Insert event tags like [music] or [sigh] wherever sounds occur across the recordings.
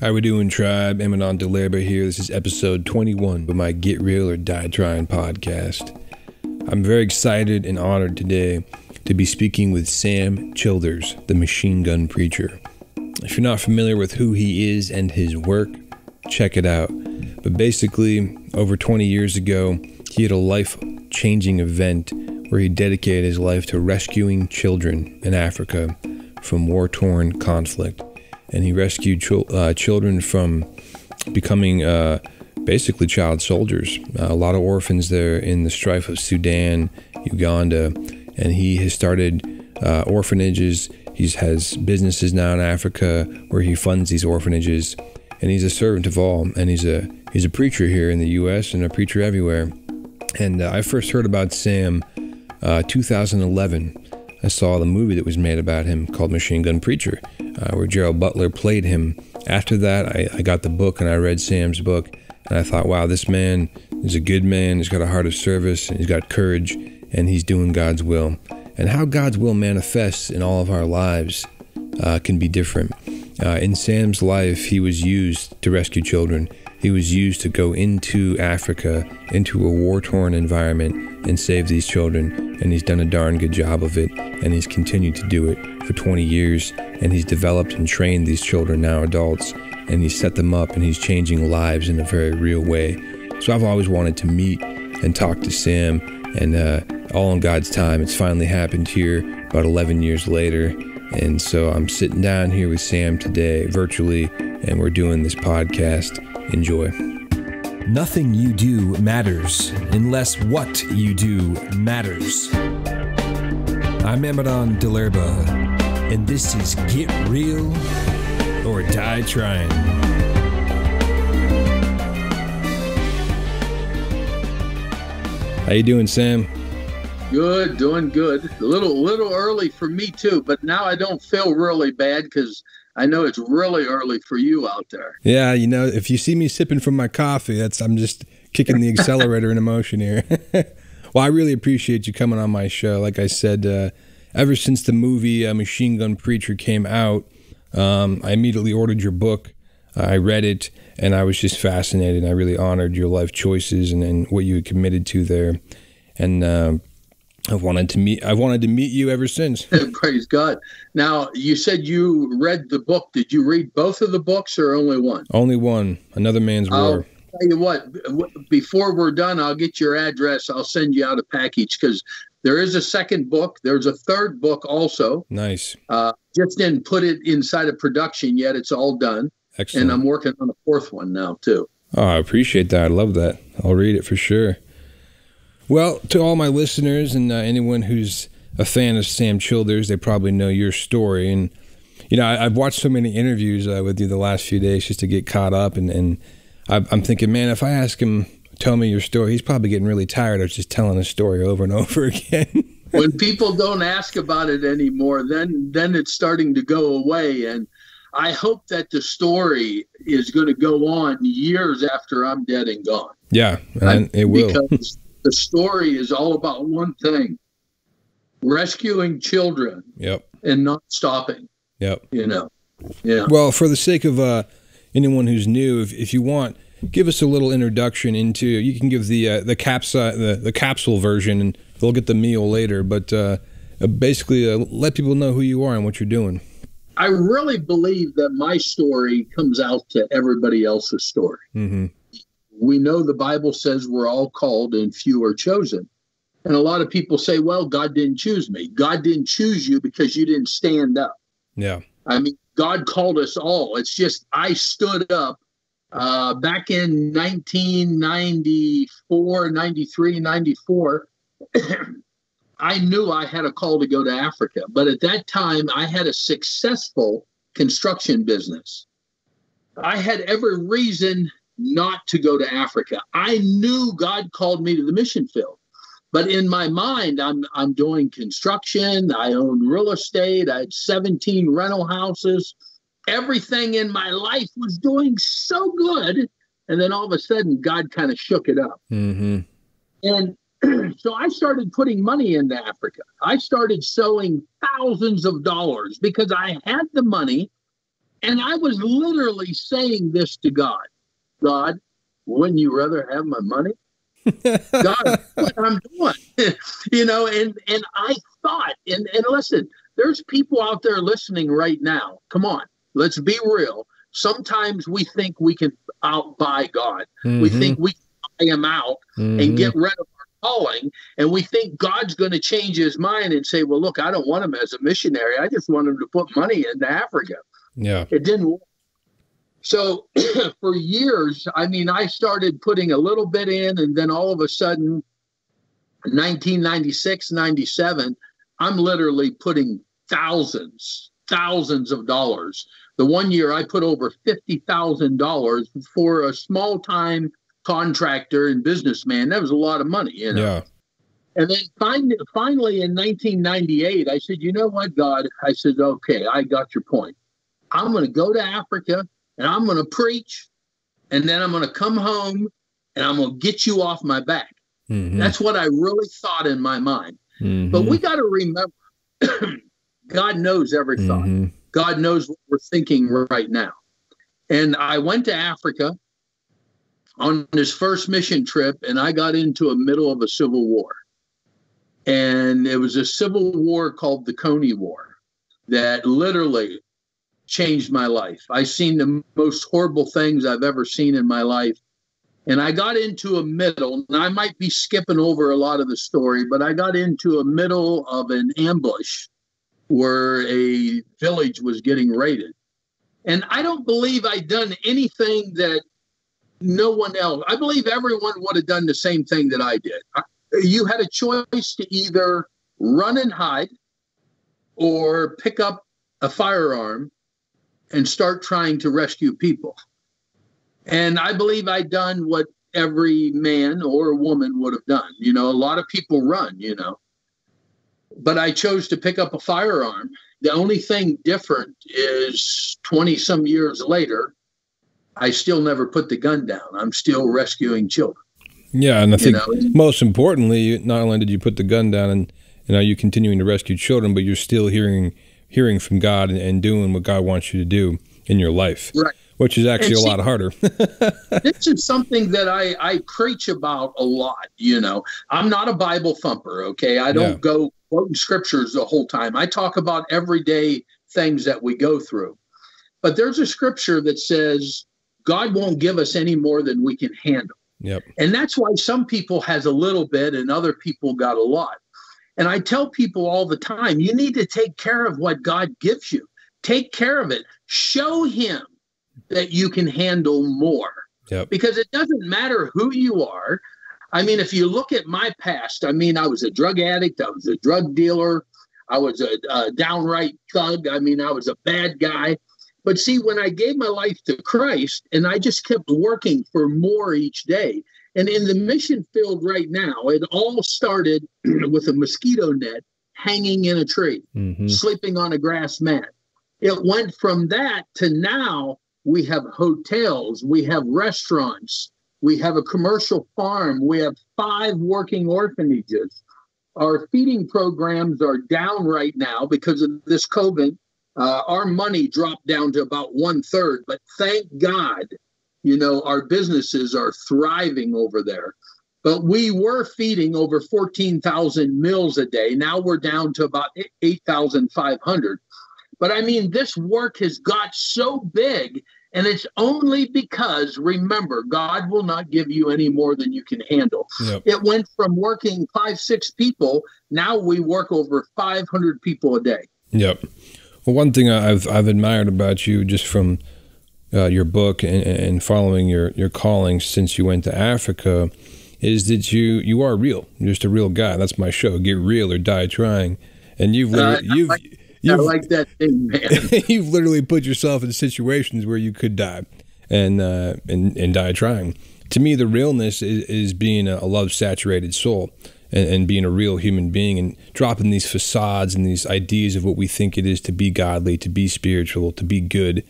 How we doing, tribe? Amadon DellErba here. This is episode 21 of my Get Real or Die Trying podcast. I'm very excited and honored today to be speaking with Sam Childers, the machine gun preacher. If you're not familiar with who he is and his work, check it out. But basically, over 20 years ago, he had a life changing event where he dedicated his life to rescuing children in Africa from war torn conflict and he rescued uh, children from becoming uh, basically child soldiers. Uh, a lot of orphans there in the strife of Sudan, Uganda, and he has started uh, orphanages. He has businesses now in Africa where he funds these orphanages, and he's a servant of all. And he's a he's a preacher here in the U.S. and a preacher everywhere. And uh, I first heard about Sam uh, 2011. I saw the movie that was made about him called Machine Gun Preacher uh, where Gerard Butler played him. After that, I, I got the book and I read Sam's book, and I thought, wow, this man is a good man. He's got a heart of service, and he's got courage, and he's doing God's will. And how God's will manifests in all of our lives uh, can be different. Uh, in Sam's life, he was used to rescue children. He was used to go into Africa, into a war torn environment, and save these children. And he's done a darn good job of it, and he's continued to do it for 20 years and he's developed and trained these children, now adults, and he's set them up and he's changing lives in a very real way. So I've always wanted to meet and talk to Sam, and uh, all in God's time, it's finally happened here about 11 years later. And so I'm sitting down here with Sam today virtually, and we're doing this podcast. Enjoy. Nothing you do matters unless what you do matters. I'm Amadon DellErba and this is Get Real or Die Trying. How you doing, Sam? Good, doing good. A little, little early for me too, but now I don't feel really bad because I know it's really early for you out there. Yeah, you know, if you see me sipping from my coffee, that's I'm just kicking the accelerator in motion here. [laughs] well, I really appreciate you coming on my show. Like I said. Uh, ever since the movie uh, Machine Gun Preacher came out, um, I immediately ordered your book. Uh, I read it and I was just fascinated. I really honored your life choices and, and what you had committed to there. And uh, I wanted to meet. I've wanted to meet you ever since. [laughs] Praise God! Now you said you read the book. Did you read both of the books or only one? Only one. Another Man's War. I'll tell you what. Before we're done, I'll get your address. I'll send you out a package because there is a second book. There's a third book also. Nice. Uh, just didn't put it inside of production yet. It's all done. Excellent. And I'm working on a fourth one now too. Oh, I appreciate that. I love that. I'll read it for sure. Well, to all my listeners and uh, anyone who's a fan of Sam Childers, they probably know your story. And, you know, I, have watched so many interviews uh, with you the last few days just to get caught up. And, and I'm thinking, man, if I ask him tell me your story. He's probably getting really tired of just telling a story over and [laughs] over again. when people don't ask about it anymore, then then it's starting to go away. And I hope that the story is going to go on years after I'm dead and gone. Yeah, and it will. Because the story is all about one thing: rescuing children. Yep. And not stopping. Yep. You know. Yeah. Well, for the sake of uh, anyone who's new, if, if you want give us a little introduction into. You can give the uh, the caps the the capsule version, and they'll get the meal later. But uh, uh, basically, uh, let people know who you are and what you're doing. I really believe that my story comes out to everybody else's story. Mm-hmm. We know the Bible says we're all called and few are chosen. And a lot of people say, well, God didn't choose me. God didn't choose you because you didn't stand up. Yeah. I mean, God called us all. It's just I stood up uh, back in 1994, 93, 94, [clears throat] I knew I had a call to go to Africa. But at that time, I had a successful construction business. I had every reason not to go to Africa. I knew God called me to the mission field. But in my mind, I'm I'm doing construction. I own real estate. I had 17 rental houses everything in my life was doing so good. And then all of a sudden, God kind of shook it up. Mm-hmm. And [clears throat] so I started putting money into Africa. I started sowing thousands of dollars because I had the money And I was literally saying this to God God, wouldn't you rather have my money? [laughs] God, what I'm doing, [laughs] you know, and and I thought, and and listen, there's people out there listening right now. Come on, let's be real. Sometimes we think we can outbuy God. Mm-hmm. We think we can buy him out mm-hmm. and get rid of our calling, and we think God's going to change his mind and say, "Well, look, I don't want him as a missionary. I just want him to put money into Africa." Yeah, it didn't work so [clears throat] for years, I mean, I started putting a little bit in, and then all of a sudden, 1996, 97, I'm literally putting thousands, thousands of dollars. The one year I put over $50,000 for a small time contractor and businessman. That was a lot of money, you know. Yeah. And then finally, finally in 1998, I said, you know what, God? I said, okay, I got your point. I'm going to go to Africa and I'm going to preach, and then I'm going to come home and I'm going to get you off my back. Mm-hmm. That's what I really thought in my mind. Mm-hmm. But we got to remember [clears throat] God knows every thought, mm-hmm. God knows what we're thinking right now. And I went to Africa on this first mission trip, and I got into a middle of a civil war. And it was a civil war called the Kony War that literally changed my life. I've seen the most horrible things I've ever seen in my life. And I got into a middle, and I might be skipping over a lot of the story, but I got into a middle of an ambush where a village was getting raided. And I don't believe I'd done anything that no one else, I believe everyone would have done the same thing that I did. You had a choice to either run and hide or pick up a firearm and start trying to rescue people. And I believe I'd done what every man or woman would have done. You know, a lot of people run, you know, but I chose to pick up a firearm. The only thing different is 20 some years later, I still never put the gun down. I'm still rescuing children. Yeah, and I think you know? most importantly, not only did you put the gun down and, and are you continuing to rescue children, but you're still hearing hearing from God and, and doing what God wants you to do in your life. Right. Which is actually see, a lot harder. [laughs] this is something that I, I preach about a lot. You know, I'm not a Bible thumper. Okay. I don't yeah. go quoting scriptures the whole time. I talk about everyday things that we go through. But there's a scripture that says God won't give us any more than we can handle. Yep. And that's why some people has a little bit and other people got a lot. And I tell people all the time, you need to take care of what God gives you. Take care of it. Show him that you can handle more. Yep. Because it doesn't matter who you are. I mean, if you look at my past, I mean, I was a drug addict, I was a drug dealer, I was a, a downright thug. I mean, I was a bad guy. But see, when I gave my life to Christ and I just kept working for more each day, and in the mission field right now, it all started [clears throat] with a mosquito net hanging in a tree, mm-hmm. sleeping on a grass mat. It went from that to now we have hotels, we have restaurants, we have a commercial farm, we have five working orphanages. Our feeding programs are down right now because of this COVID. Uh, our money dropped down to about one third, but thank God you know, our businesses are thriving over there. But we were feeding over 14,000 meals a day. Now we're down to about 8,500. But I mean, this work has got so big, and it's only because, remember, God will not give you any more than you can handle. Yep. It went from working five, six people, now we work over 500 people a day. Yep. Well, one thing I've, I've admired about you just from uh, your book and, and, following your, your calling since you went to Africa is that you you are real. You're just a real guy. That's my show. Get real or die trying. And you've uh, you've like, you've, like that thing, man. [laughs] you've literally put yourself in situations where you could die and uh, and and die trying. To me, the realness is, is being a, love saturated soul. And, and, being a real human being and dropping these facades and these ideas of what we think it is to be godly, to be spiritual, to be good,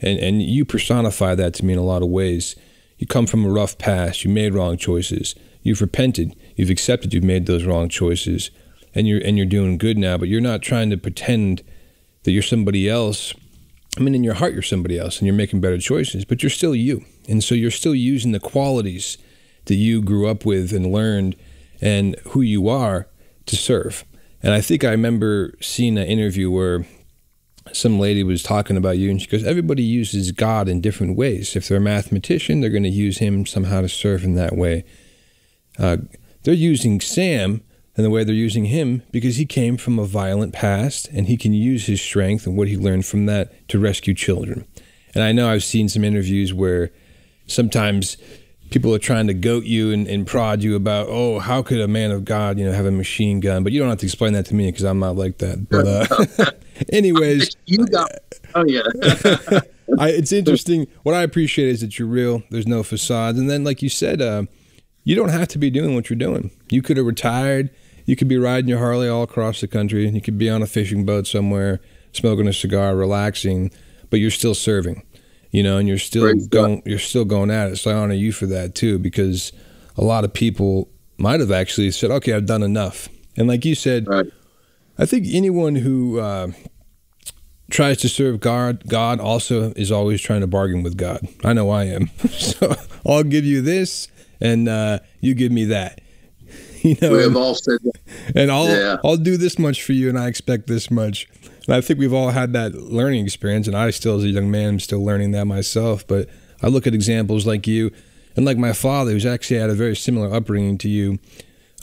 and and you personify that to me in a lot of ways. You come from a rough past. You made wrong choices. You've repented. You've accepted you've made those wrong choices, and you're and you're doing good now. But you're not trying to pretend that you're somebody else I mean, in your heart, you're somebody else and you're making better choices, but you're still you. And so you're still using the qualities that you grew up with and learned and who you are to serve. And I think I remember seeing an interview where some lady was talking about you and she goes, Everybody uses God in different ways. If they're a mathematician, they're going to use him somehow to serve in that way. Uh, they're using Sam and the way they're using him because he came from a violent past and he can use his strength and what he learned from that to rescue children. And I know I've seen some interviews where sometimes people are trying to goat you and, and prod you about, oh, how could a man of God, you know, have a machine gun? But you don't have to explain that to me because I'm not like that. But uh, [laughs] [laughs] [laughs] anyways, [laughs] you got. Oh yeah. [laughs] I, it's interesting. What I appreciate is that you're real. There's no facades, and then, like you said, uh, you don't have to be doing what you're doing. You could have retired. You could be riding your Harley all across the country. And you could be on a fishing boat somewhere, smoking a cigar, relaxing, but you're still serving you know, and you're still going, you're still going at it. So I honor you for that too, because a lot of people might have actually said, "Okay, I've done enough." And like you said, right. I think anyone who uh, tries to serve God, God also is always trying to bargain with God. I know I am. [laughs] so I'll give you this, and uh, you give me that. [laughs] You know, we have all said that. And I'll yeah. I'll do this much for you, and I expect this much. And I think we've all had that learning experience, and I still, as a young man, am still learning that myself. But I look at examples like you, and like my father, who's actually had a very similar upbringing to you.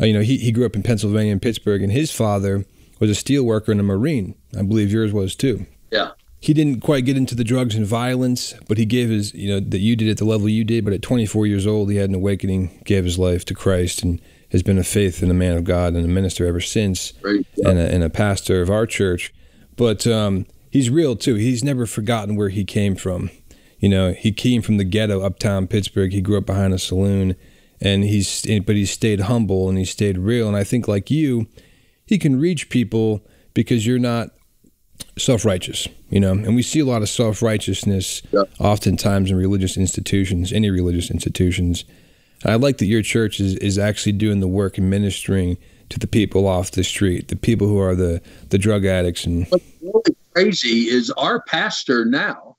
Uh, you know, he, he grew up in Pennsylvania in Pittsburgh, and his father was a steel worker and a Marine. I believe yours was too. Yeah. He didn't quite get into the drugs and violence, but he gave his, you know, that you did at the level you did. But at 24 years old, he had an awakening, gave his life to Christ, and has been a faith and a man of God and a minister ever since, right. and, a, and a pastor of our church. But um, he's real too. He's never forgotten where he came from. You know, he came from the ghetto, uptown Pittsburgh. He grew up behind a saloon, and he's but he stayed humble and he stayed real. And I think like you, he can reach people because you're not self-righteous. You know, and we see a lot of self-righteousness yeah. oftentimes in religious institutions, any religious institutions. I like that your church is, is actually doing the work and ministering to the people off the street, the people who are the the drug addicts. And what's really crazy is our pastor now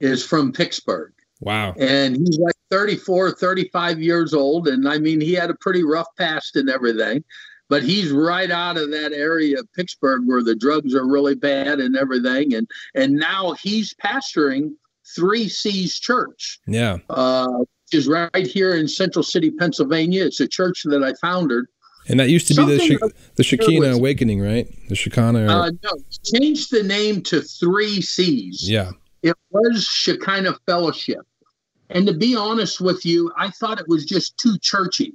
is from Pittsburgh. Wow. And he's like 34, 35 years old. And I mean, he had a pretty rough past and everything, but he's right out of that area of Pittsburgh where the drugs are really bad and everything. And and now he's pastoring Three C's Church. Yeah. Uh, is right here in Central City, Pennsylvania. It's a church that I founded and that used to Something be the the Shekinah Awakening, right? The Shekinah. Or... Uh, no, changed the name to Three C's. Yeah, it was Shekinah Fellowship. And to be honest with you, I thought it was just too churchy.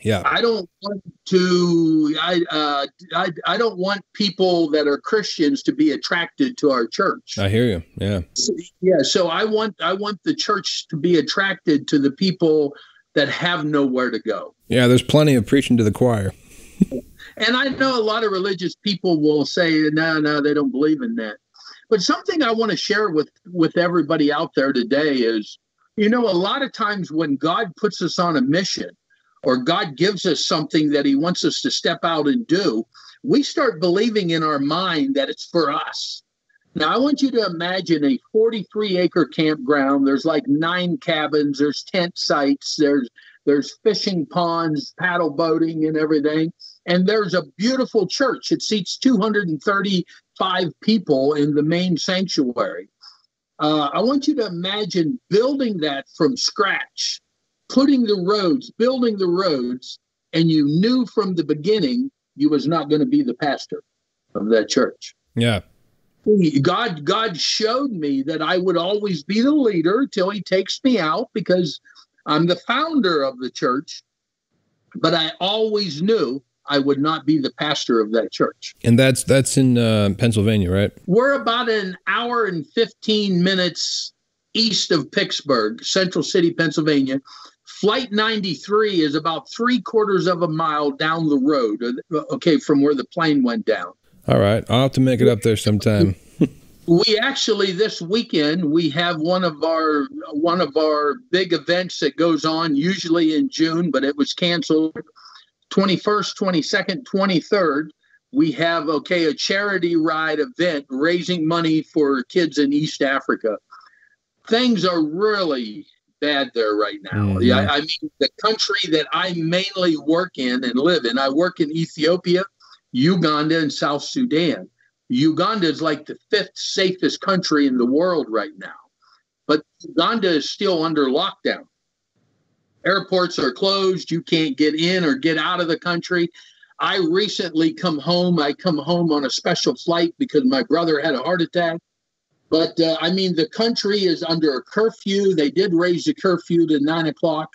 Yeah, I don't want to. I uh, I I don't want people that are Christians to be attracted to our church. I hear you. Yeah. So, yeah. So I want I want the church to be attracted to the people that have nowhere to go. Yeah, there's plenty of preaching to the choir. [laughs] and I know a lot of religious people will say, no, no, they don't believe in that. But something I want to share with with everybody out there today is, you know, a lot of times when God puts us on a mission or God gives us something that he wants us to step out and do, we start believing in our mind that it's for us. Now, I want you to imagine a 43 acre campground. There's like nine cabins, there's tent sites, there's there's fishing ponds, paddle boating, and everything. And there's a beautiful church. It seats 235 people in the main sanctuary. Uh, I want you to imagine building that from scratch, putting the roads, building the roads, and you knew from the beginning you was not going to be the pastor of that church. Yeah. God God showed me that I would always be the leader till he takes me out because I'm the founder of the church, but I always knew I would not be the pastor of that church. And that's that's in uh, Pennsylvania, right? We're about an hour and 15 minutes east of Pittsburgh, Central City, Pennsylvania. Flight 93 is about three quarters of a mile down the road, okay, from where the plane went down. All right. I'll have to make it up there sometime. we actually this weekend we have one of our one of our big events that goes on usually in June, but it was canceled 21st, 22nd, 23rd. we have okay a charity ride event raising money for kids in East Africa. Things are really bad there right now. Mm-hmm. Yeah, I mean the country that I mainly work in and live in. I work in Ethiopia, Uganda, and South Sudan. Uganda is like the fifth safest country in the world right now, but Uganda is still under lockdown. Airports are closed. You can't get in or get out of the country. I recently come home. I come home on a special flight because my brother had a heart attack. But uh, I mean, the country is under a curfew. They did raise the curfew to nine o'clock,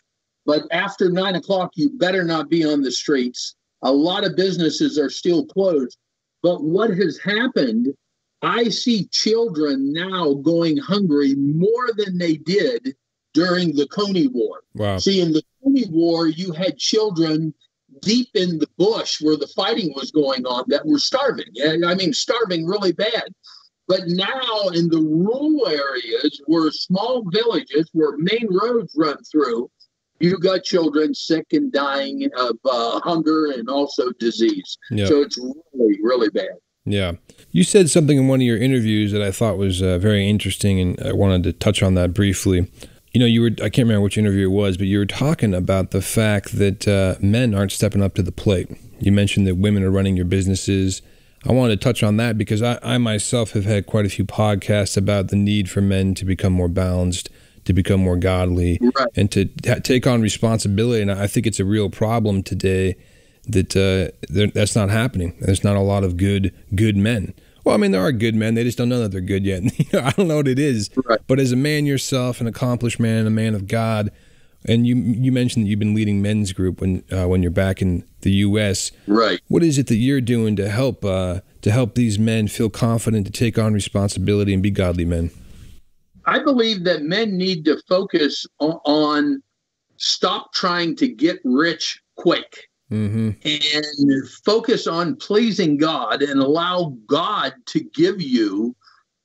but after nine o'clock, you better not be on the streets. A lot of businesses are still closed. But what has happened, I see children now going hungry more than they did during the Kony War. Wow. See, in the Kony War, you had children deep in the bush where the fighting was going on that were starving. I mean, starving really bad. But now in the rural areas where small villages where main roads run through, you got children sick and dying of uh, hunger and also disease. Yep. So it's really, really bad. Yeah. You said something in one of your interviews that I thought was uh, very interesting, and I wanted to touch on that briefly you know, you were, I can't remember which interview it was, but you were talking about the fact that uh, men aren't stepping up to the plate. You mentioned that women are running your businesses. I wanted to touch on that because I, I myself have had quite a few podcasts about the need for men to become more balanced, to become more godly, right. and to ha- take on responsibility. And I think it's a real problem today that uh, that's not happening. There's not a lot of good good men. Well, I mean, there are good men. They just don't know that they're good yet. [laughs] I don't know what it is. Right. But as a man yourself, an accomplished man, a man of God, and you you mentioned that you've been leading men's group when uh, when you're back in the U.S. Right. What is it that you're doing to help uh, to help these men feel confident to take on responsibility and be godly men? I believe that men need to focus on, on stop trying to get rich quick mm-hmm. and focus on pleasing God and allow God to give you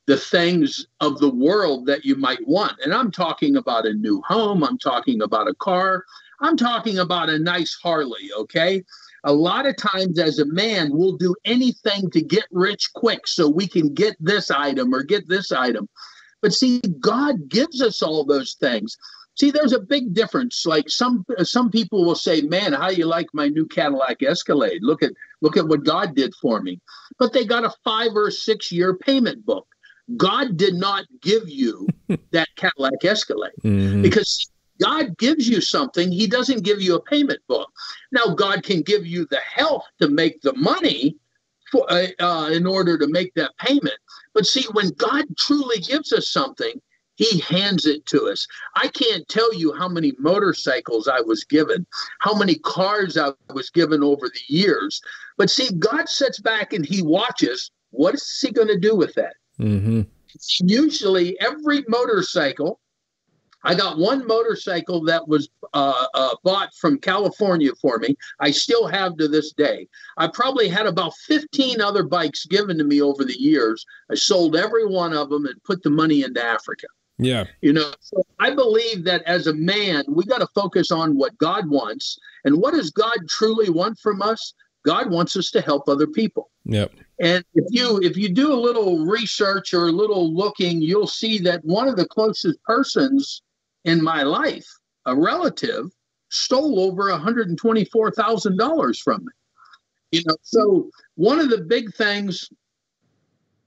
the things of the world that you might want. And I'm talking about a new home, I'm talking about a car, I'm talking about a nice Harley, okay? A lot of times, as a man, we'll do anything to get rich quick so we can get this item or get this item. But see, God gives us all those things. See, there's a big difference. Like some some people will say, "Man, how you like my new Cadillac Escalade? Look at look at what God did for me." But they got a five or six year payment book. God did not give you [laughs] that Cadillac Escalade mm-hmm. because God gives you something. He doesn't give you a payment book. Now, God can give you the health to make the money for uh, uh, in order to make that payment. But see, when God truly gives us something, he hands it to us. I can't tell you how many motorcycles I was given, how many cars I was given over the years. But see, God sits back and He watches. What is He going to do with that? Mm-hmm. Usually, every motorcycle, I got one motorcycle that was uh, uh, bought from California for me. I still have to this day. I probably had about 15 other bikes given to me over the years. I sold every one of them and put the money into Africa. Yeah. You know, so I believe that as a man, we got to focus on what God wants. And what does God truly want from us? God wants us to help other people. Yep. And if you if you do a little research or a little looking, you'll see that one of the closest persons in my life, a relative, stole over $124,000 from me. You know, so one of the big things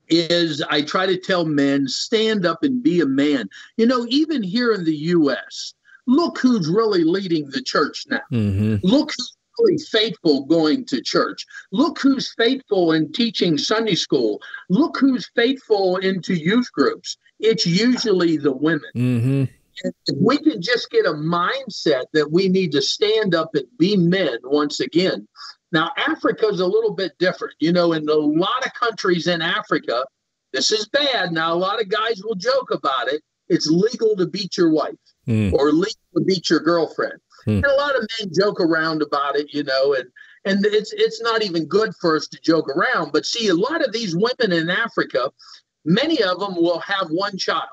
is I try to tell men stand up and be a man. You know, even here in the U.S., look who's really leading the church now. Mm-hmm. Look who's really faithful going to church. Look who's faithful in teaching Sunday school. Look who's faithful into youth groups. It's usually the women. Mm-hmm. If we can just get a mindset that we need to stand up and be men once again, now, Africa is a little bit different. You know, in a lot of countries in Africa, this is bad. Now, a lot of guys will joke about it. It's legal to beat your wife mm. or legal to beat your girlfriend. Mm. And a lot of men joke around about it, you know, and and it's it's not even good for us to joke around. But see, a lot of these women in Africa, many of them will have one child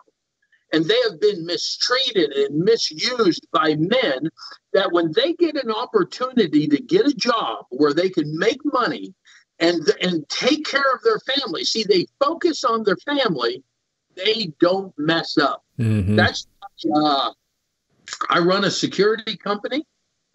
and they have been mistreated and misused by men that when they get an opportunity to get a job where they can make money and and take care of their family. See, they focus on their family. They don't mess up. Mm-hmm. That's uh, I run a security company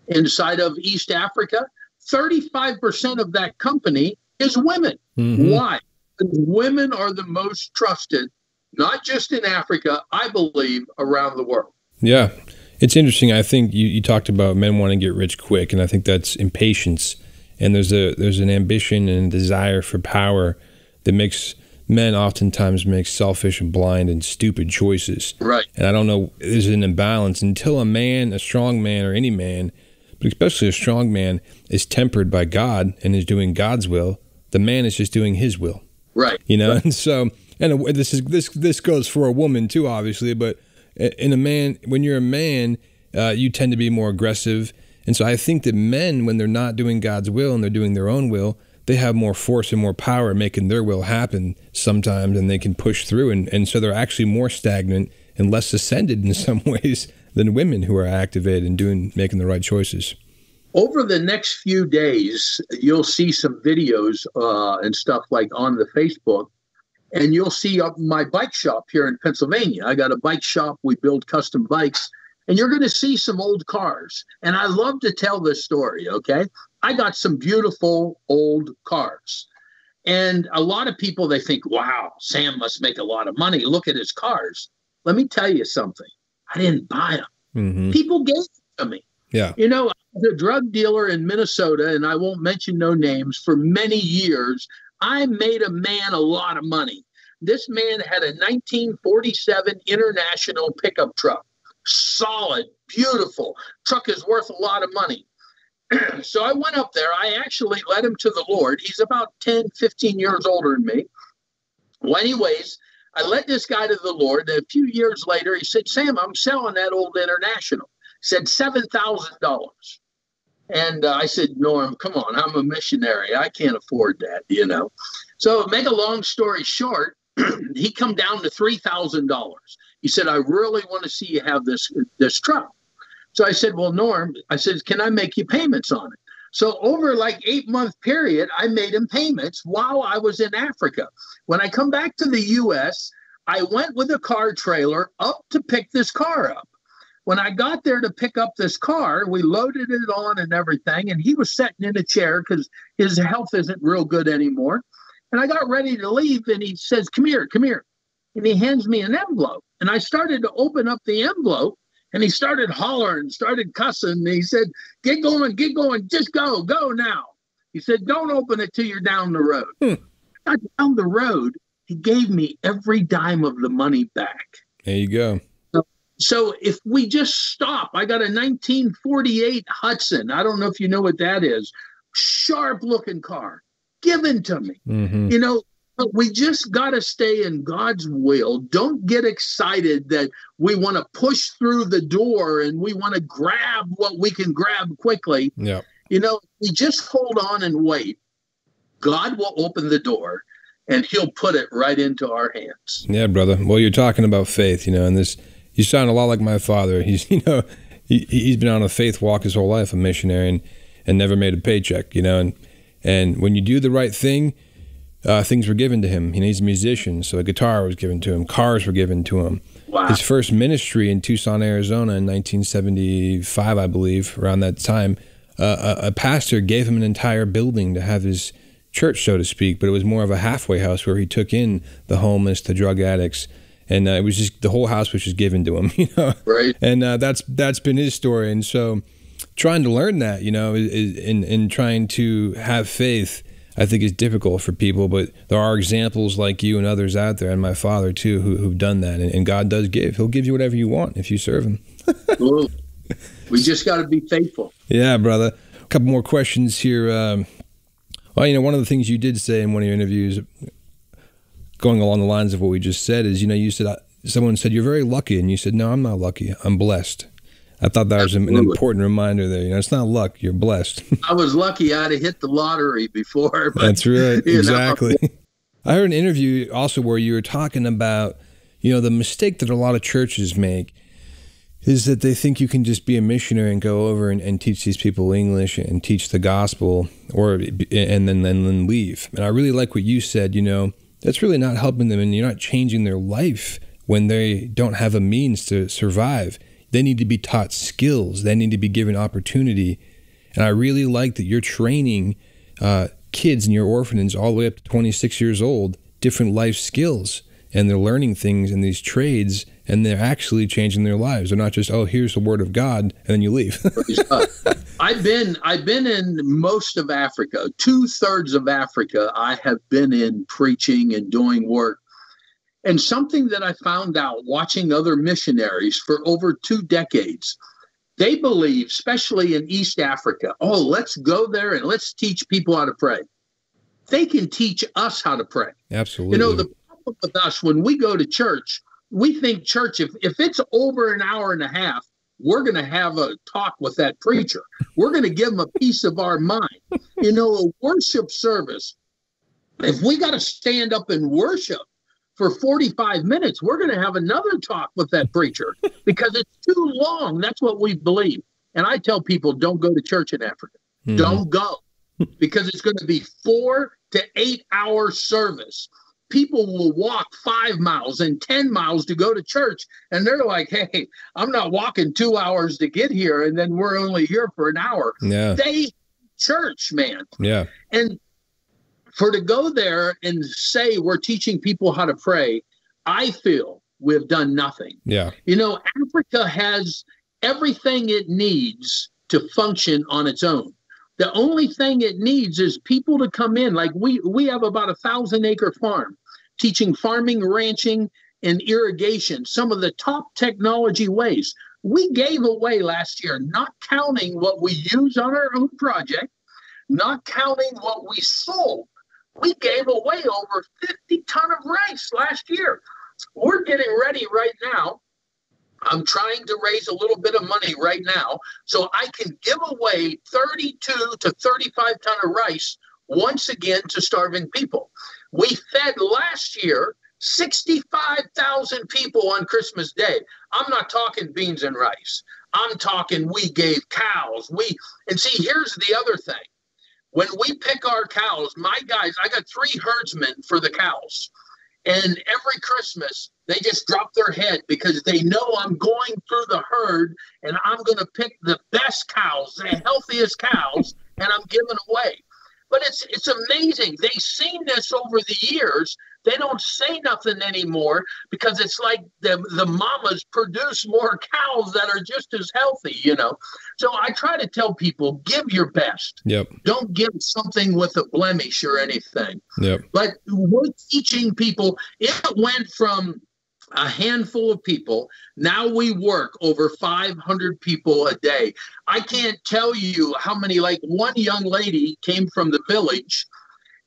inside of East Africa. 35% of that company is women. Mm-hmm. Why? Because women are the most trusted, not just in Africa, I believe, around the world. Yeah. It's interesting. I think you, you talked about men want to get rich quick, and I think that's impatience. And there's a there's an ambition and desire for power that makes men oftentimes make selfish and blind and stupid choices. Right. And I don't know, there's an imbalance until a man, a strong man, or any man, but especially a strong man, is tempered by God and is doing God's will. The man is just doing his will. Right. You know, right. and [laughs] so and this is this this goes for a woman too, obviously, but in a man, when you're a man, uh, you tend to be more aggressive. And so I think that men, when they're not doing God's will and they're doing their own will, they have more force and more power making their will happen sometimes and they can push through. And, and so they're actually more stagnant and less ascended in [laughs] some ways than women who are activated and doing making the right choices. Over the next few days, you'll see some videos uh, and stuff like on the Facebook and you'll see my bike shop here in Pennsylvania. I got a bike shop. We build custom bikes, and you're going to see some old cars. And I love to tell this story. Okay, I got some beautiful old cars, and a lot of people they think, "Wow, Sam must make a lot of money. Look at his cars." Let me tell you something. I didn't buy them. Mm-hmm. People gave them to me. Yeah. You know, the drug dealer in Minnesota, and I won't mention no names, for many years I made a man a lot of money. This man had a 1947 International pickup truck. Solid, beautiful. Truck is worth a lot of money. [clears throat] so I went up there. I actually led him to the Lord. He's about 10, 15 years older than me. Well, anyways, I led this guy to the Lord. And A few years later, he said, Sam, I'm selling that old International. He said, $7,000. And uh, I said, Norm, come on, I'm a missionary. I can't afford that, you know. So, make a long story short, [clears throat] he come down to three thousand dollars. He said, "I really want to see you have this this truck." So I said, "Well, Norm," I said, "Can I make you payments on it?" So over like eight month period, I made him payments while I was in Africa. When I come back to the U.S., I went with a car trailer up to pick this car up. When I got there to pick up this car, we loaded it on and everything, and he was sitting in a chair because his health isn't real good anymore. And I got ready to leave, and he says, Come here, come here. And he hands me an envelope. And I started to open up the envelope, and he started hollering, started cussing. He said, Get going, get going, just go, go now. He said, Don't open it till you're down the road. Hmm. Down the road, he gave me every dime of the money back. There you go. So if we just stop, I got a 1948 Hudson. I don't know if you know what that is. Sharp looking car, given to me. Mm-hmm. You know, we just got to stay in God's will. Don't get excited that we want to push through the door and we want to grab what we can grab quickly. Yeah. You know, we just hold on and wait. God will open the door and he'll put it right into our hands. Yeah, brother. Well, you're talking about faith, you know, and this you sound a lot like my father. [laughs] He's you know he he's been on a faith walk his whole life, a missionary, and, and never made a paycheck. You know, and and when you do the right thing, uh, things were given to him. You know, he's a musician, so a guitar was given to him, cars were given to him. Wow. His first ministry in Tucson, Arizona, in 1975, I believe, around that time, uh, a, a pastor gave him an entire building to have his church, so to speak, but it was more of a halfway house where he took in the homeless, the drug addicts, and uh, it was just the whole house was just given to him, [laughs] you know. Right. And uh, that's that's been his story, and so trying to learn that, you know, in in trying to have faith, I think is difficult for people. But there are examples like you and others out there, and my father too, who who've done that, and, and God does give. He'll give you whatever you want if you serve Him. [laughs] we just got to be faithful. Yeah, brother. A couple more questions here. Um, well, you know, one of the things you did say in one of your interviews going along the lines of what we just said is, you know, you said someone said you're very lucky, and you said, no, I'm not lucky. I'm blessed. I thought that was an important reminder there. You know, it's not luck; you're blessed. [laughs] I was lucky. I'd have hit the lottery before. But, That's right. [laughs] Exactly. Know. I heard an interview also where you were talking about, you know, the mistake that a lot of churches make is that they think you can just be a missionary and go over and, and teach these people English and teach the gospel or and then, then then leave. And I really like what you said, you know, that's really not helping them and you're not changing their life when they don't have a means to survive. They need to be taught skills. They need to be given opportunity. And I really like that you're training uh, kids in your orphanage all the way up to 26 years old different life skills and they're learning things in these trades and they're actually changing their lives. They're not just, oh, here's the word of God, and then you leave. [laughs] I've been I've been in most of Africa. Two thirds of Africa I have been in preaching and doing work. And something that I found out watching other missionaries for over two decades, they believe, especially in East Africa, oh, let's go there and let's teach people how to pray. They can teach us how to pray. Absolutely. You know, the problem with us when we go to church, we think church, if, if it's over an hour and a half, we're going to have a talk with that preacher. We're going to give him a piece of our mind. You know, a worship service, if we got to stand up and worship for 45 minutes, we're going to have another talk with that preacher [laughs] because it's too long. That's what we believe. And I tell people don't go to church in Africa. Mm-hmm. Don't go [laughs] because it's going to be four to eight hour service people will walk five miles and 10 miles to go to church. And they're like, hey, I'm not walking two hours to get here. And then we're only here for an hour. Yeah. They church, man. Yeah. And for to go there and say we're teaching people how to pray, I feel we've done nothing. Yeah. You know, Africa has everything it needs to function on its own. The only thing it needs is people to come in. Like we we have about a thousand acre farm teaching farming, ranching, and irrigation, some of the top technology ways. We gave away last year, not counting what we use on our own project, not counting what we sold. We gave away over 50 ton of rice last year. We're getting ready right now. I'm trying to raise a little bit of money right now so I can give away 32 to 35 ton of rice once again to starving people. We fed last year 65,000 people on Christmas Day. I'm not talking beans and rice. I'm talking we gave cows. We and see here's the other thing. When we pick our cows, my guys, I got three herdsmen for the cows. And every Christmas, they just drop their head because they know I'm going through the herd and I'm going to pick the best cows, the healthiest cows, and I'm giving away. But it's it's amazing. They've seen this over the years. They don't say nothing anymore because it's like the the mamas produce more cows that are just as healthy, you know. So I try to tell people, give your best. Yep. Don't give something with a blemish or anything. Yep. But we're teaching people. It went from a handful of people. Now we work over 500 people a day. I can't tell you how many, like one young lady came from the village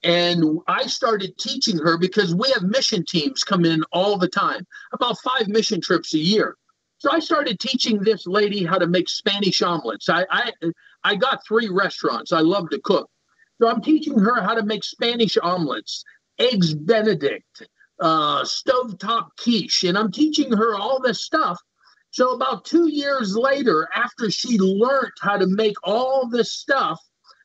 and I started teaching her because we have mission teams come in all the time, about five mission trips a year. So I started teaching this lady how to make Spanish omelets. I, I, I got three restaurants. I love to cook. So I'm teaching her how to make Spanish omelets, eggs Benedict, uh, stovetop quiche, and I'm teaching her all this stuff. So about two years later, after she learned how to make all this stuff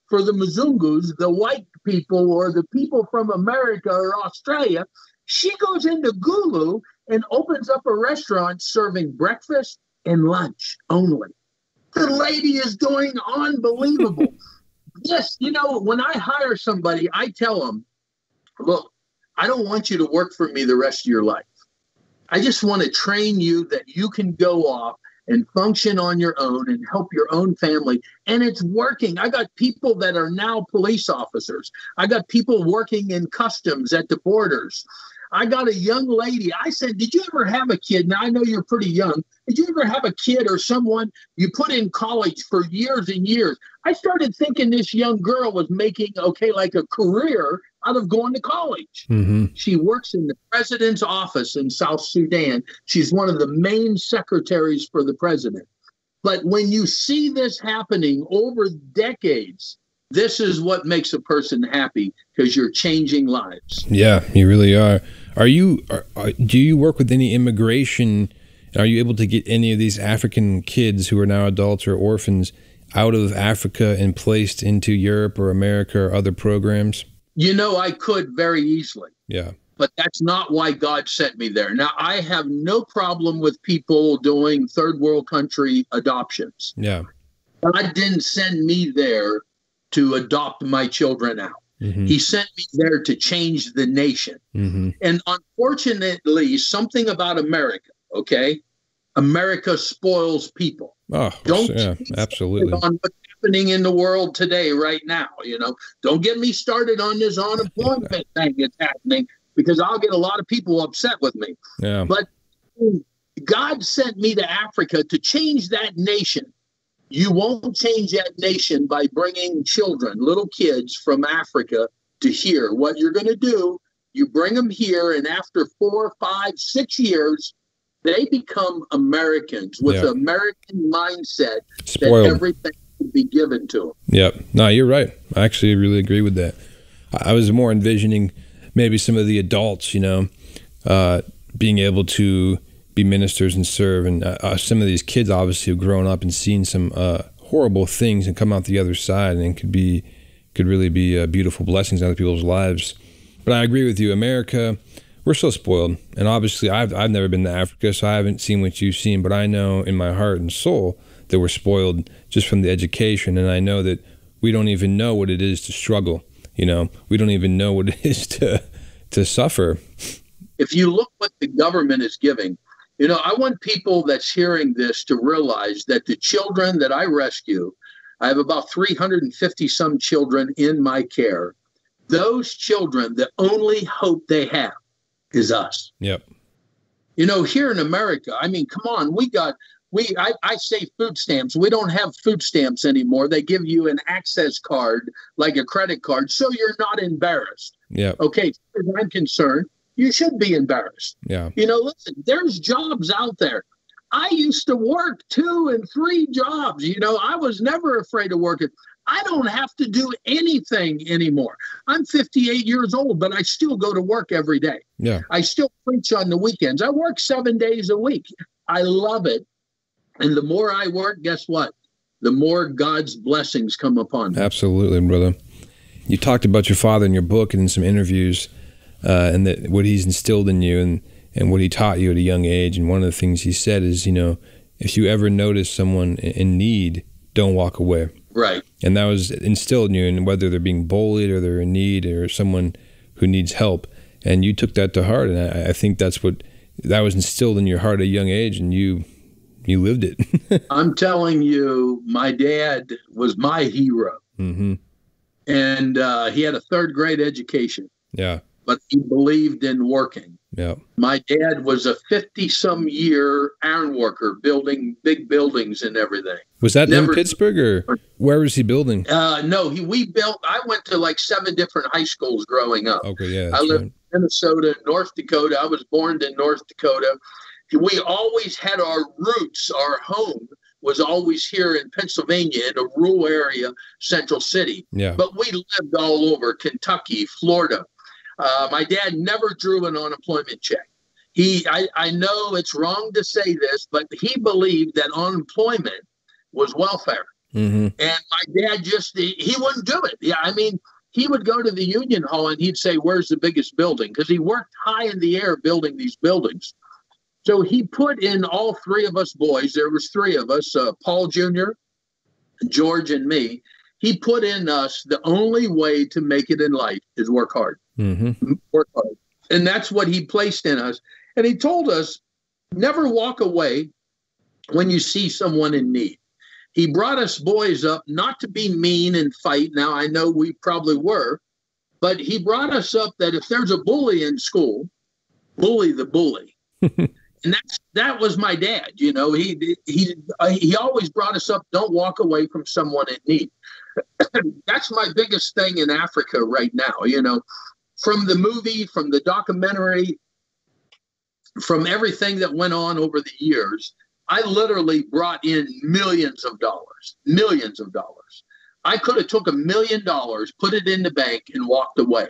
for the Mzungus, the white people or the people from America or Australia, she goes into Gulu and opens up a restaurant serving breakfast and lunch only. The lady is doing unbelievable. [laughs] yes, you know, when I hire somebody, I tell them, look, I don't want you to work for me the rest of your life. I just want to train you that you can go off and function on your own and help your own family. And it's working. I got people that are now police officers. I got people working in customs at the borders. I got a young lady. I said, Did you ever have a kid? Now I know you're pretty young. Did you ever have a kid or someone you put in college for years and years? I started thinking this young girl was making, okay, like a career out of going to college. Mm-hmm. She works in the president's office in South Sudan. She's one of the main secretaries for the president. But when you see this happening over decades, this is what makes a person happy because you're changing lives. Yeah, you really are. Are you? Are, are, do you work with any immigration Are you able to get any of these African kids who are now adults or orphans out of Africa and placed into Europe or America or other programs? You know, I could very easily. Yeah. But that's not why God sent me there. Now, I have no problem with people doing third world country adoptions. Yeah. God didn't send me there to adopt my children out. Mm-hmm. He sent me there to change the nation. Mm-hmm. And unfortunately, something about America, okay? America spoils people. Oh, don't yeah, absolutely. On what's happening in the world today, right now. You know, don't get me started on this unemployment thing that's happening because I'll get a lot of people upset with me. Yeah. But God sent me to Africa to change that nation. You won't change that nation by bringing children, little kids from Africa to here. What you're going to do, you bring them here, and after four, five, six years, they become Americans with yeah. American mindset Spoiled. that everything be given to them. Yep. No, you're right. I actually really agree with that. I was more envisioning maybe some of the adults, you know, uh, being able to be ministers and serve, and uh, uh, some of these kids obviously have grown up and seen some uh, horrible things and come out the other side, and could be could really be uh, beautiful blessings in other people's lives. But I agree with you, America we're so spoiled. And obviously, I've, I've never been to Africa, so I haven't seen what you've seen, but I know in my heart and soul that we're spoiled just from the education. And I know that we don't even know what it is to struggle. You know, we don't even know what it [laughs] is to, to suffer. If you look what the government is giving, you know, I want people that's hearing this to realize that the children that I rescue, I have about 350 some children in my care. Those children, the only hope they have is us. Yep. You know, here in America, I mean, come on, we got we I, I say food stamps. We don't have food stamps anymore. They give you an access card like a credit card, so you're not embarrassed. Yeah. Okay, as I'm concerned, you should be embarrassed. Yeah. You know, listen, there's jobs out there. I used to work two and three jobs. You know, I was never afraid of working. I don't have to do anything anymore. I'm 58 years old, but I still go to work every day. Yeah. I still preach on the weekends. I work seven days a week. I love it. And the more I work, guess what? The more God's blessings come upon me. Absolutely, brother. You talked about your father in your book and in some interviews, uh, and that what he's instilled in you and, and what he taught you at a young age. And one of the things he said is, you know, if you ever notice someone in need, don't walk away. Right. And that was instilled in you, and whether they're being bullied or they're in need or someone who needs help. And you took that to heart, and I, I think that's what that was instilled in your heart at a young age, and you you lived it. [laughs] I'm telling you, my dad was my hero, mm-hmm. and uh, he had a third grade education. Yeah, but he believed in working. Yeah. My dad was a 50 some year iron worker building big buildings and everything. Was that Never, in Pittsburgh or where was he building? Uh, no, he we built I went to like seven different high schools growing up. Okay, yeah. I lived right. in Minnesota, North Dakota. I was born in North Dakota. We always had our roots, our home was always here in Pennsylvania in a rural area, Central City. Yeah. But we lived all over Kentucky, Florida, uh, my dad never drew an unemployment check. He, I, I know it's wrong to say this, but he believed that unemployment was welfare. Mm-hmm. And my dad just, he, he wouldn't do it. Yeah, I mean, he would go to the union hall and he'd say, Where's the biggest building? Because he worked high in the air building these buildings. So he put in all three of us boys, there was three of us, uh, Paul Jr., George, and me. He put in us the only way to make it in life is work hard. Mm-hmm. Work hard. And that's what he placed in us. And he told us never walk away when you see someone in need. He brought us boys up not to be mean and fight. Now, I know we probably were, but he brought us up that if there's a bully in school, bully the bully. [laughs] and that's that was my dad. You know, he he uh, he always brought us up. Don't walk away from someone in need. [clears throat] that's my biggest thing in Africa right now. You know, from the movie, from the documentary, from everything that went on over the years, I literally brought in millions of dollars, millions of dollars. I could have took a million dollars, put it in the bank, and walked away.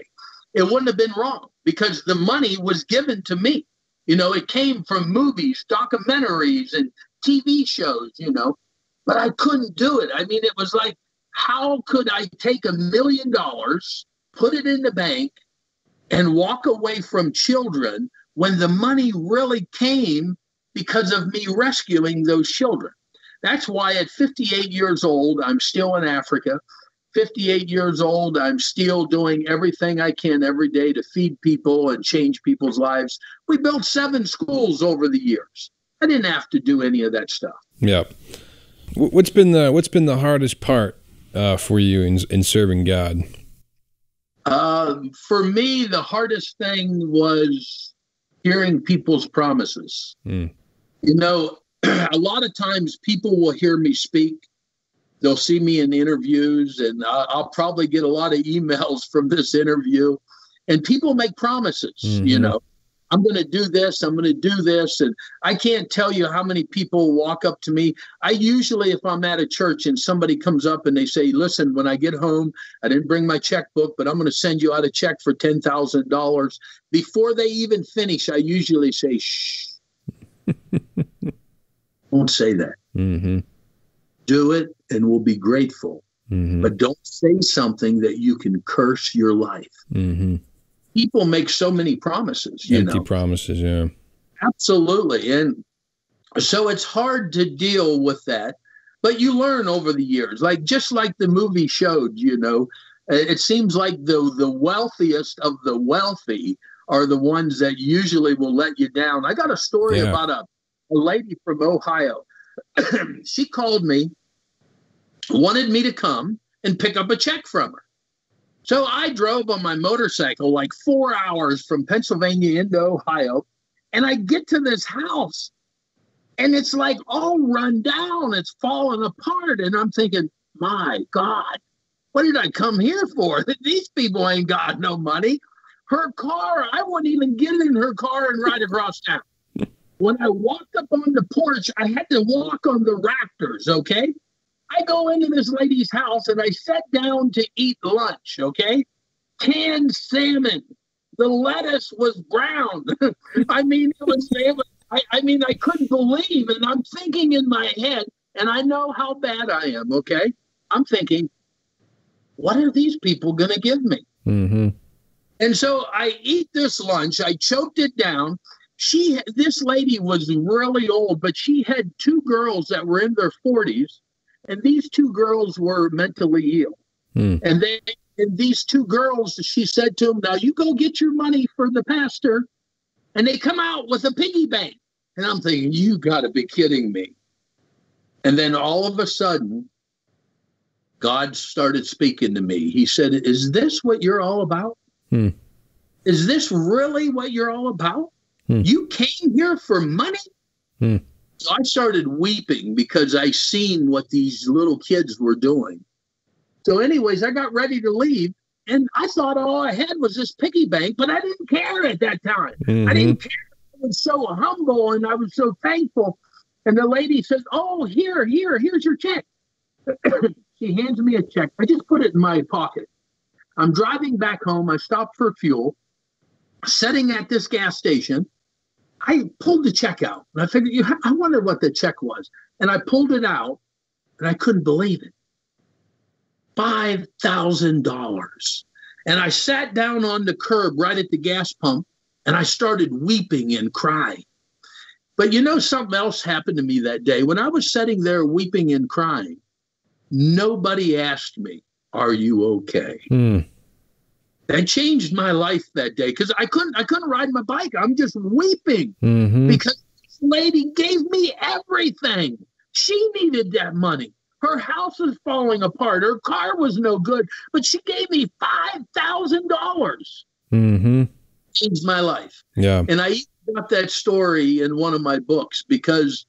It wouldn't have been wrong because the money was given to me. You know, it came from movies, documentaries, and TV shows, you know, but I couldn't do it. I mean, it was like, how could I take a million dollars, put it in the bank, and walk away from children when the money really came because of me rescuing those children? That's why at 58 years old, I'm still in Africa. 58 years old, I'm still doing everything I can every day to feed people and change people's lives. We built seven schools over the years. I didn't have to do any of that stuff. Yeah. What's been the What's been the hardest part uh, for you in in serving God? Uh, for me, the hardest thing was hearing people's promises. Mm. You know, [clears throat] a lot of times people will hear me speak. They'll see me in interviews, and I'll probably get a lot of emails from this interview. And people make promises, mm-hmm. you know. I'm going to do this. I'm going to do this. And I can't tell you how many people walk up to me. I usually, if I'm at a church and somebody comes up and they say, Listen, when I get home, I didn't bring my checkbook, but I'm going to send you out a check for $10,000. Before they even finish, I usually say, Shh. [laughs] Don't say that. Mm-hmm. Do it and we'll be grateful. Mm-hmm. But don't say something that you can curse your life. Mm-hmm. People make so many promises. You Empty know? promises, yeah. Absolutely. And so it's hard to deal with that. But you learn over the years, like just like the movie showed, you know, it seems like the the wealthiest of the wealthy are the ones that usually will let you down. I got a story yeah. about a a lady from Ohio. [clears throat] she called me, wanted me to come and pick up a check from her. So I drove on my motorcycle like four hours from Pennsylvania into Ohio, and I get to this house, and it's like all run down. It's falling apart, and I'm thinking, my God, what did I come here for? [laughs] These people ain't got no money. Her car, I wouldn't even get in her car and ride across town. [laughs] When I walked up on the porch, I had to walk on the rafters, okay? I go into this lady's house and I sat down to eat lunch, okay? Canned salmon. The lettuce was brown. [laughs] I mean, it was, it was I, I mean, I couldn't believe, and I'm thinking in my head, and I know how bad I am, okay? I'm thinking, what are these people going to give me? Mm-hmm. And so I eat this lunch, I choked it down, she this lady was really old but she had two girls that were in their 40s and these two girls were mentally ill hmm. and they and these two girls she said to them now you go get your money for the pastor and they come out with a piggy bank and i'm thinking you got to be kidding me and then all of a sudden god started speaking to me he said is this what you're all about hmm. is this really what you're all about Hmm. You came here for money? So I started weeping because I seen what these little kids were doing. So, anyways, I got ready to leave, and I thought all I had was this piggy bank, but I didn't care at that time. Mm-hmm. I didn't care. I was so humble and I was so thankful. And the lady says, "Oh, here, here, here's your check." [clears throat] she hands me a check. I just put it in my pocket. I'm driving back home. I stopped for fuel. Sitting at this gas station, I pulled the check out and I figured, you I wonder what the check was. And I pulled it out and I couldn't believe it. $5,000. And I sat down on the curb right at the gas pump and I started weeping and crying. But you know, something else happened to me that day. When I was sitting there weeping and crying, nobody asked me, Are you okay? Mm. That changed my life that day because I couldn't I couldn't ride my bike. I'm just weeping mm-hmm. because this lady gave me everything. She needed that money. Her house was falling apart. Her car was no good, but she gave me five thousand dollars. Mm-hmm. Changed my life. Yeah, and I got that story in one of my books because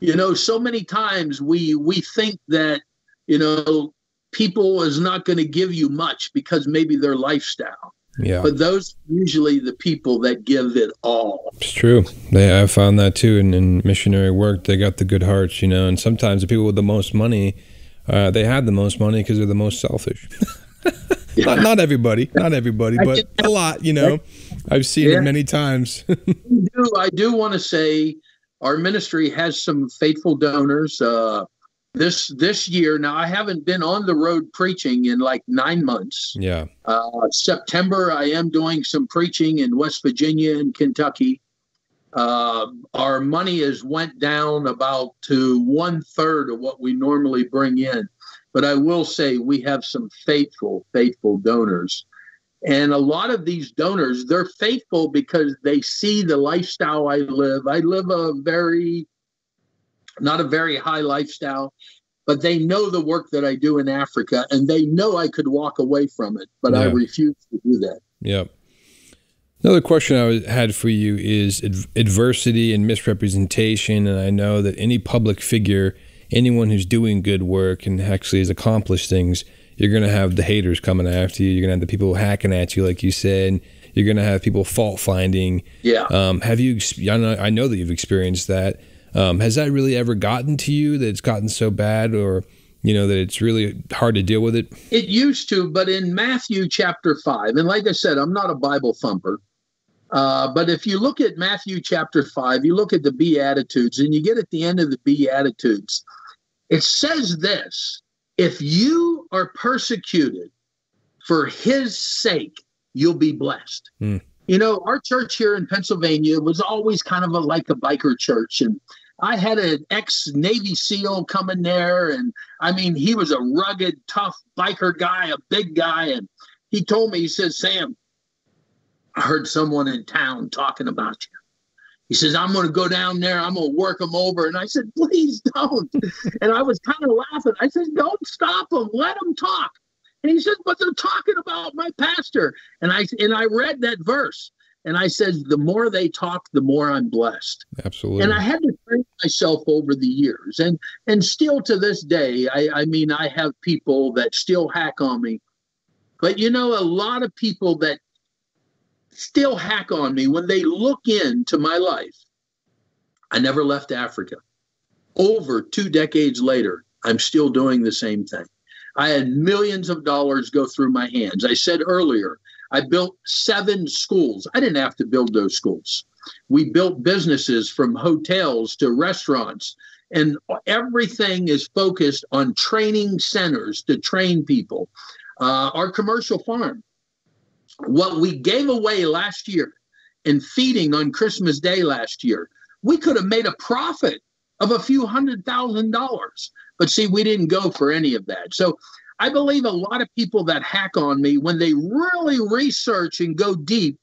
you know so many times we we think that you know people is not going to give you much because maybe their lifestyle. Yeah. But those usually the people that give it all. It's true. They I found that too in, in missionary work. They got the good hearts, you know, and sometimes the people with the most money, uh, they had the most money because they're the most selfish. [laughs] not, not everybody, not everybody, but a lot. You know, I've seen Yeah. it many times. [laughs] do, I do want to say our ministry has some faithful donors. Uh, this this year, now I haven't been on the road preaching in like nine months. yeah, Uh, September, I am doing some preaching in West Virginia and Kentucky. Uh, our money has went down about to one third of what we normally bring in, but I will say we have some faithful, faithful donors, and a lot of these donors they're faithful because they see the lifestyle I live. I live a very, not a very high lifestyle, but they know the work that I do in Africa, and they know I could walk away from it, but I refuse to do that. Yep. Another question I had for you is ad- adversity and misrepresentation. And I know that any public figure, anyone who's doing good work and actually has accomplished things, you're going to have the haters coming after you. You're going to have the people hacking at you, like you said. You're going to have people fault finding. Yeah. Um, have you? I know, I know that you've experienced that. Um, has that really ever gotten to you that it's gotten so bad, or you know that it's really hard to deal with it? It used to, but in Matthew chapter 5, and like I said, I'm not a Bible thumper, uh, but if you look at Matthew chapter 5, you look at the Beatitudes, and you get at the end of the Beatitudes, it says this if you are persecuted for his sake, you'll be blessed. Hmm. You know, our church here in Pennsylvania was always kind of a, like a biker church. And I had an ex Navy SEAL come in there, and I mean, he was a rugged, tough biker guy, a big guy. And he told me, he says, Sam, I heard someone in town talking about you. He says, I'm going to go down there. I'm going to work them over. And I said, please don't. [laughs] and I was kind of laughing. I said, don't stop them. Let them talk. And he said, but they're talking about my pastor. And I and I read that verse. And I said, the more they talk, the more I'm blessed. Absolutely. And I had to train myself over the years. And and still to this day, I, I mean, I have people that still hack on me. But you know, a lot of people that still hack on me when they look into my life. I never left Africa. Over two decades later, I'm still doing the same thing. I had millions of dollars go through my hands. I said earlier, I built seven schools. I didn't have to build those schools. We built businesses from hotels to restaurants, and everything is focused on training centers to train people. Uh, our commercial farm, what we gave away last year in feeding on Christmas Day last year, we could have made a profit of a few hundred thousand dollars. But see, we didn't go for any of that. So I believe a lot of people that hack on me, when they really research and go deep,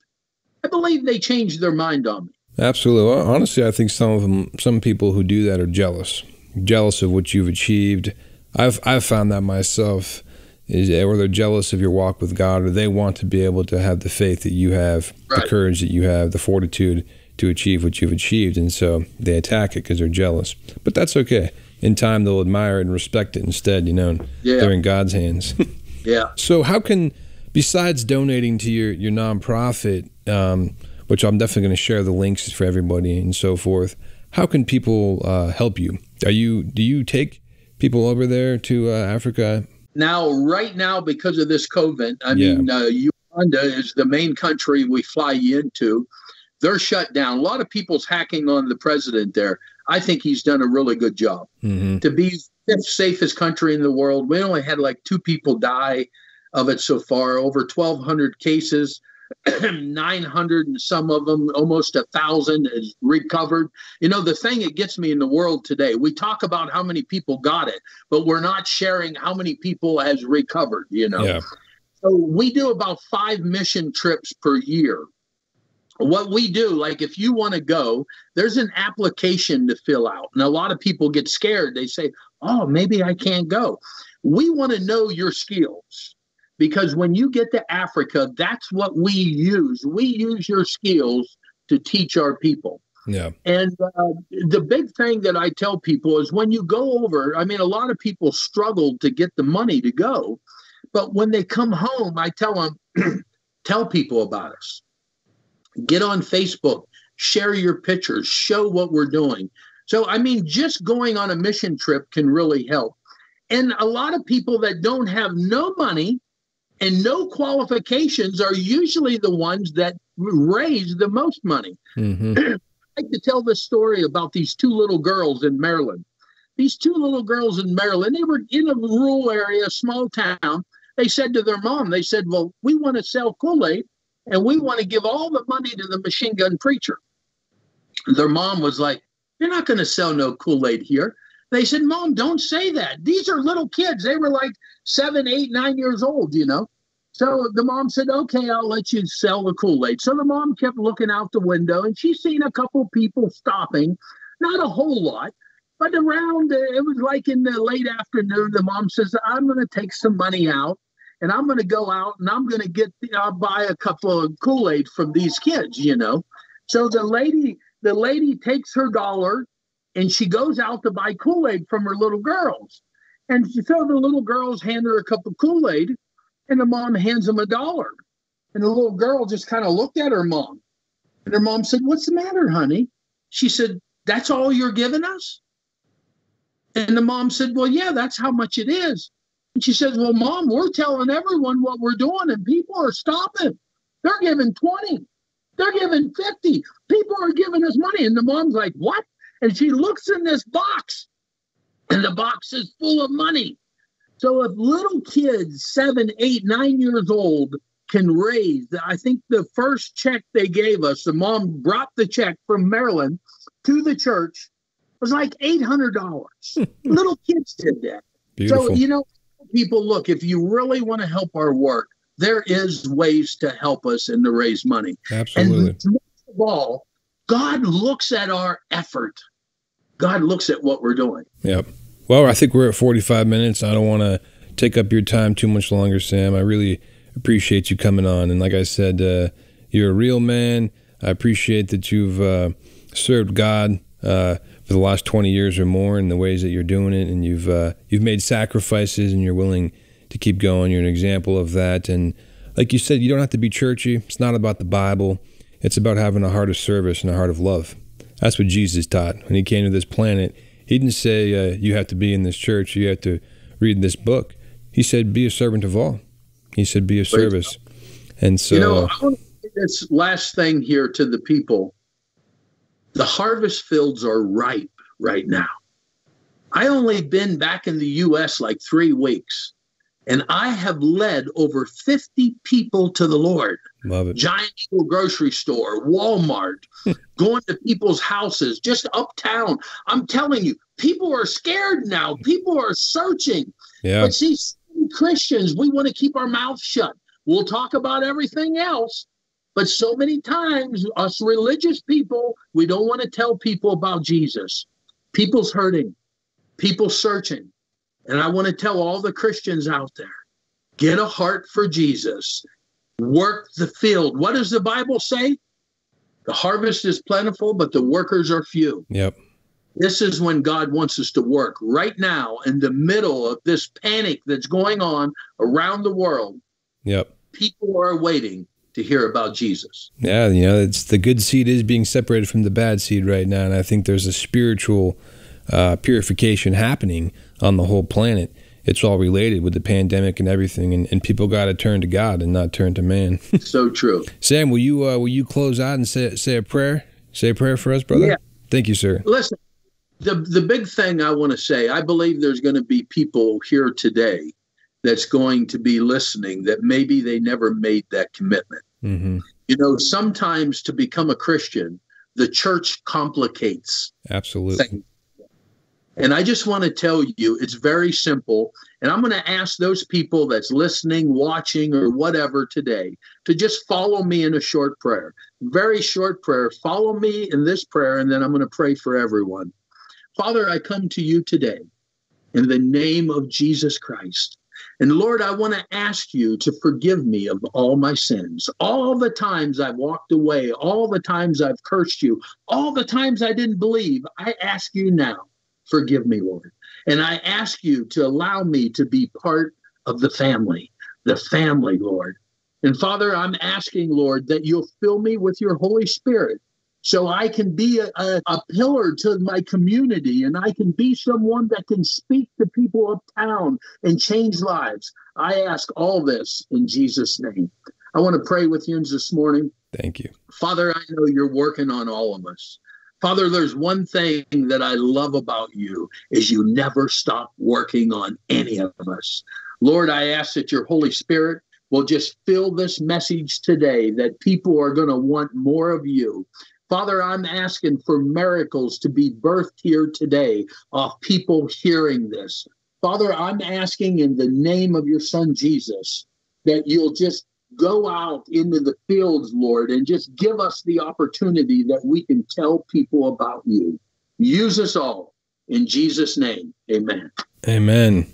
I believe they change their mind on me. Absolutely. Well, honestly, I think some of them, some people who do that are jealous, jealous of what you've achieved. I've I've found that myself, is eh, or they're jealous of your walk with God, or they want to be able to have the faith that you have, the courage that you have, the fortitude to achieve what you've achieved, and so they attack it because they're jealous. But that's okay. In time, they'll admire it and respect it instead. You know, Yeah. they're in God's hands. [laughs] Yeah. So how can, besides donating to your your nonprofit, um, which I'm definitely going to share the links for everybody and so forth, how can people uh, help you? Are you do you take people over there to uh, Africa? Now, right now, because of this COVID, I Yeah. mean, uh, Uganda is the main country we fly into. They're shut down. A lot of people's hacking on the president there. I think he's done a really good job. Mm-hmm. to be fifth safest country in the world. We only had like two people die of it so far. Over 1,200 cases, [clears throat] 900 and some of them, almost a thousand, is recovered. You know, the thing that gets me in the world today, we talk about how many people got it, but we're not sharing how many people has recovered. You know, Yeah. so we do about five mission trips per year. What we do, like if you want to go, there's an application to fill out. And a lot of people get scared. They say, oh, maybe I can't go. We want to know your skills because when you get to Africa, that's what we use. We use your skills to teach our people. Yeah. And uh, the big thing that I tell people is when you go over, I mean, a lot of people struggle to get the money to go. But when they come home, I tell them, [clears throat] tell people about us. Get on Facebook, share your pictures, show what we're doing. So, I mean, just going on a mission trip can really help. And a lot of people that don't have no money, And no qualifications are usually the ones that raise the most money. Mm-hmm. [clears throat] I like to tell this story about these two little girls in Maryland. These two little girls in Maryland, they were in a rural area, a small town. They said to their mom, they said, Well, we want to sell Kool Aid and we want to give all the money to the machine gun preacher. Their mom was like, You're not going to sell no Kool Aid here. They said, Mom, don't say that. These are little kids. They were like seven, eight, nine years old, you know. So the mom said, Okay, I'll let you sell the Kool Aid. So the mom kept looking out the window and she seen a couple people stopping, not a whole lot. But around, uh, it was like in the late afternoon, the mom says, I'm going to take some money out and I'm going to go out and I'm going to get, I'll buy a couple of Kool Aid from these kids, you know. So the lady, the lady takes her dollar and she goes out to buy Kool Aid from her little girls. And so the little girls hand her a cup of Kool Aid and the mom hands them a dollar. And the little girl just kind of looked at her mom. And her mom said, What's the matter, honey? She said, That's all you're giving us? And the mom said, Well, yeah, that's how much it is. And she says, Well, mom, we're telling everyone what we're doing, and people are stopping. They're giving 20. They're giving 50. People are giving us money. And the mom's like, What? And she looks in this box, and the box is full of money. So if little kids, seven, eight, nine years old, can raise, I think the first check they gave us, the mom brought the check from Maryland to the church was like $800. [laughs] Little kids did that. Beautiful. So, you know, people, look, if you really want to help our work, there is ways to help us and to raise money. Absolutely. And most of all, God looks at our effort. God looks at what we're doing. Yep. Well, I think we're at 45 minutes. I don't want to take up your time too much longer, Sam. I really appreciate you coming on. And like I said, uh, you're a real man. I appreciate that you've uh, served God uh, for the last 20 years or more in the ways that you're doing it, and you've uh, you've made sacrifices, and you're willing to keep going. You're an example of that. And like you said, you don't have to be churchy. It's not about the Bible. It's about having a heart of service and a heart of love. That's what Jesus taught when he came to this planet. He didn't say uh, you have to be in this church. You have to read this book. He said, "Be a servant of all." He said, "Be of service." And so, you know, I want to say this last thing here to the people the harvest fields are ripe right now. I only been back in the US like three weeks, and I have led over 50 people to the Lord. Love it. Giant Eagle grocery store, Walmart, [laughs] going to people's houses, just uptown. I'm telling you, people are scared now. People are searching. Yeah. But see, Christians, we want to keep our mouth shut. We'll talk about everything else, but so many times, us religious people, we don't want to tell people about Jesus. People's hurting, people searching. And I want to tell all the Christians out there get a heart for Jesus, work the field. What does the Bible say? The harvest is plentiful, but the workers are few. Yep. This is when God wants us to work right now in the middle of this panic that's going on around the world. Yep. People are waiting to hear about Jesus. Yeah, you know, it's the good seed is being separated from the bad seed right now, and I think there's a spiritual uh, purification happening on the whole planet. It's all related with the pandemic and everything, and, and people got to turn to God and not turn to man. [laughs] so true. Sam, will you uh, will you close out and say say a prayer? Say a prayer for us, brother. Yeah. Thank you, sir. Listen, the the big thing I want to say, I believe there's going to be people here today that's going to be listening that maybe they never made that commitment. Mm-hmm. You know, sometimes to become a Christian, the church complicates. Absolutely. Things. And I just want to tell you, it's very simple. And I'm going to ask those people that's listening, watching, or whatever today to just follow me in a short prayer. Very short prayer. Follow me in this prayer, and then I'm going to pray for everyone. Father, I come to you today in the name of Jesus Christ. And Lord, I want to ask you to forgive me of all my sins. All the times I've walked away, all the times I've cursed you, all the times I didn't believe, I ask you now, forgive me, Lord. And I ask you to allow me to be part of the family, the family, Lord. And Father, I'm asking, Lord, that you'll fill me with your Holy Spirit so I can be a, a, a, pillar to my community and I can be someone that can speak to people uptown and change lives. I ask all this in Jesus' name. I want to pray with you this morning. Thank you. Father, I know you're working on all of us. Father, there's one thing that I love about you is you never stop working on any of us. Lord, I ask that your Holy Spirit will just fill this message today that people are going to want more of you. Father, I'm asking for miracles to be birthed here today of people hearing this. Father, I'm asking in the name of your son Jesus that you'll just go out into the fields, Lord, and just give us the opportunity that we can tell people about you. Use us all. In Jesus' name, amen. Amen.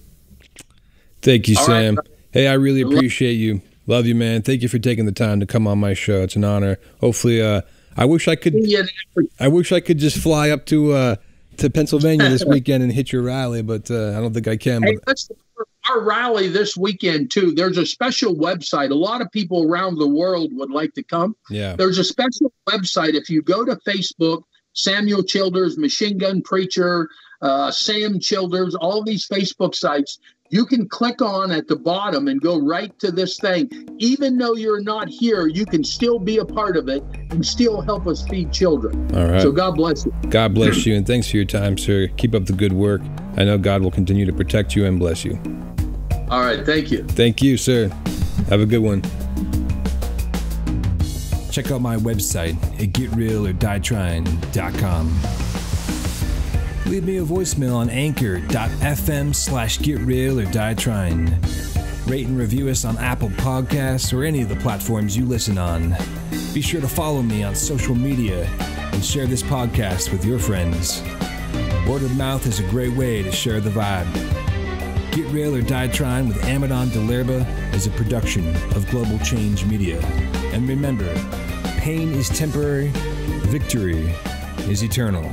Thank you, all Sam. Right. Hey, I really appreciate you. Love you, man. Thank you for taking the time to come on my show. It's an honor. Hopefully, uh, I wish I could. I wish I could just fly up to uh, to Pennsylvania this [laughs] weekend and hit your rally, but uh, I don't think I can. Hey, our rally this weekend too. There's a special website. A lot of people around the world would like to come. Yeah. There's a special website. If you go to Facebook, Samuel Childers, Machine Gun Preacher, uh, Sam Childers, all these Facebook sites, you can click on at the bottom and go right to this thing. Even though you're not here, you can still be a part of it and still help us feed children. All right. So God bless you. God bless you, and thanks for your time, sir. Keep up the good work. I know God will continue to protect you and bless you. All right. Thank you. Thank you, sir. Have a good one. Check out my website at getrealordieTrying.com. Leave me a voicemail on anchor.fm slash get real or die trying. Rate and review us on Apple Podcasts or any of the platforms you listen on. Be sure to follow me on social media and share this podcast with your friends. Word of mouth is a great way to share the vibe. Get Real or Die Trying with Amadon DellErba is a production of Global Change Media. And remember, pain is temporary, victory is eternal.